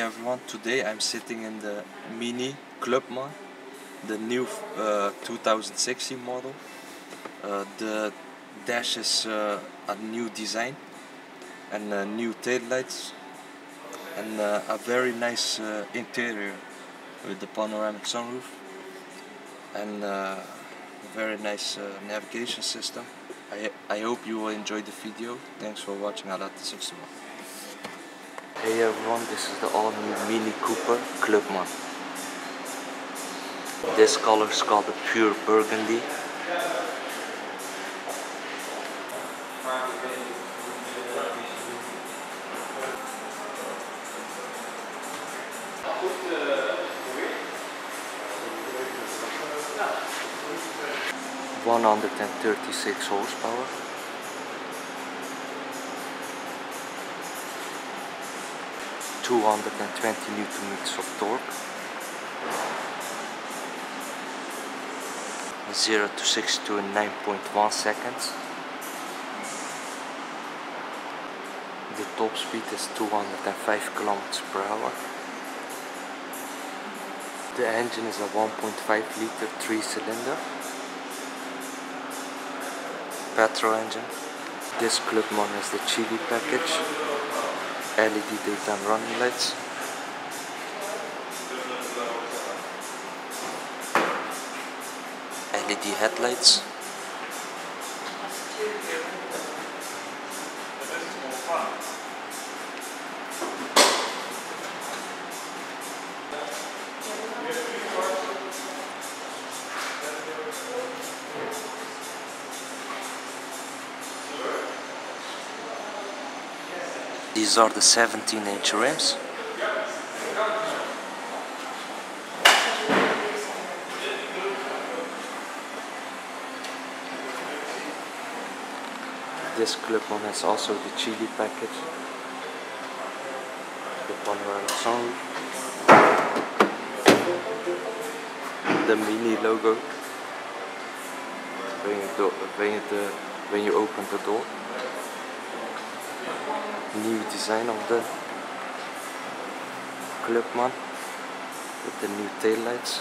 everyone, today I'm sitting in the Mini Clubman, the new uh, 2016 model. Uh, the dash is uh, a new design and uh, new tail lights and uh, a very nice uh, interior with the panoramic sunroof and a very nice navigation system. I, I hope you will enjoy the video. Thanks for watching. I'll subscribe. Hey everyone, this is the all new Mini Cooper Clubman. This color is called the Pure Burgundy. One hundred and thirty-six horsepower. Two hundred and twenty newton meters of torque. Zero to sixty-two in nine point one seconds. The top speed is two hundred and five kilometers per hour. The engine is a 1.5 liter 3 cylinder petrol engine. This Clubman is the Chili package, LED daytime running lights. LED headlights. These are the 17 inch rims. This Clubman has also the Chili package. The. The Mini logo. When you, do, when you, the, when you open the door new design of the Clubman with the new tail lights.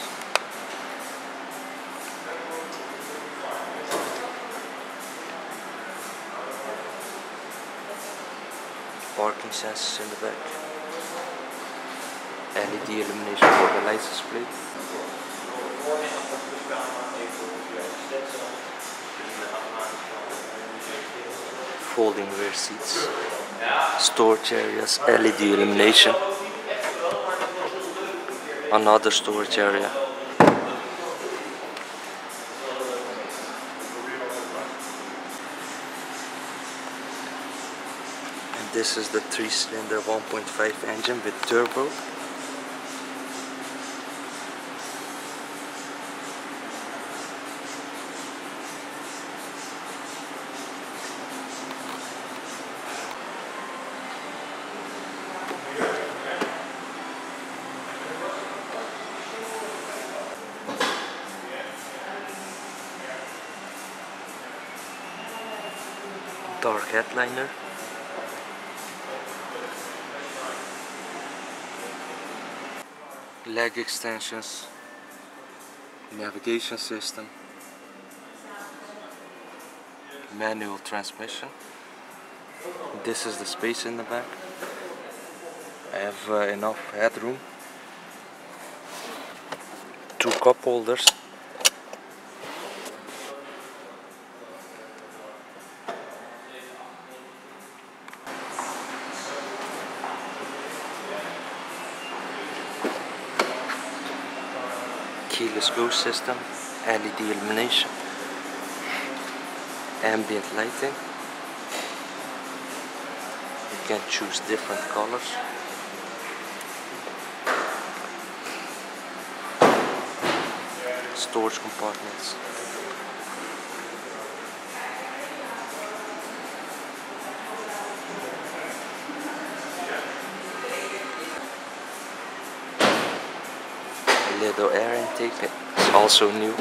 Parking sensors in the back. LED illumination for the license plate. Folding rear seats storage areas, LED illumination, another storage area. And this is the three cylinder 1.5 engine with turbo. Dark headliner. Leg extensions, navigation system, manual transmission. This is the space in the back. I have uh, enough headroom. Two cup holders. Keyless go system, LED illumination, ambient lighting. You can choose different colors. Storage compartments. little air intake is also new.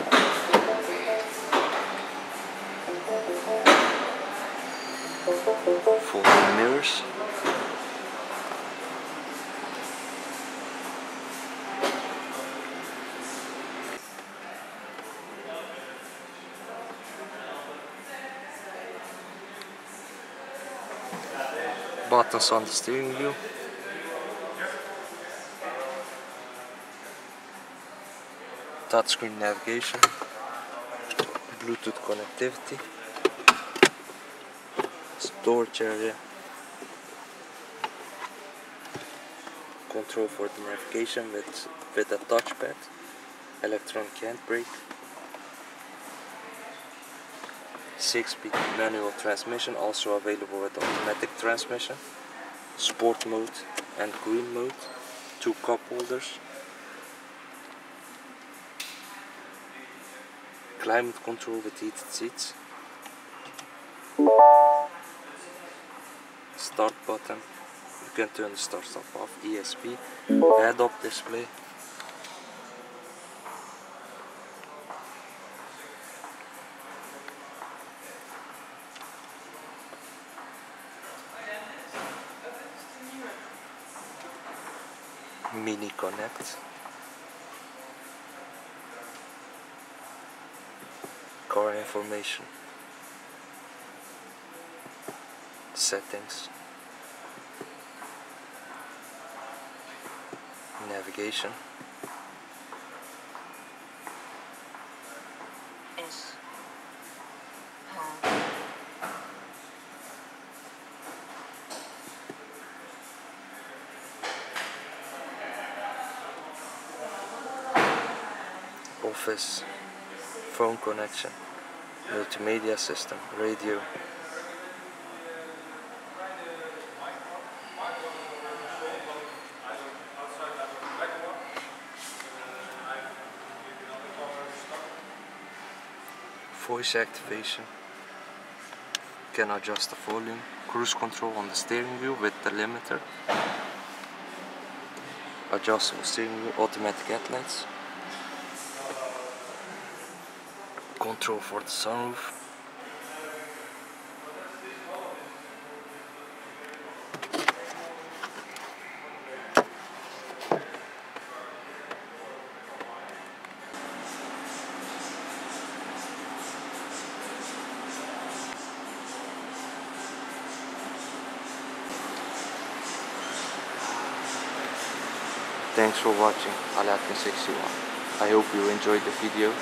Folding mirrors. Buttons on the steering wheel. Touchscreen navigation, Bluetooth connectivity, storage area, control for the navigation with, with a touchpad, electronic handbrake, 6-speed manual transmission also available with automatic transmission, sport mode and green mode, two cup holders, climate control with heated seats, start button, you can turn the start stop off, ESP, head-up display, Mini Connect. Information. Settings. Navigation. S. Home. Office. Phone connection. Multimedia system. Radio. Voice activation. Can adjust the volume. Cruise control on the steering wheel with the limiter. Adjustable steering wheel, automatic headlights. Control for the sunroof. Thanks for watching Alaatin 61. I hope you enjoyed the video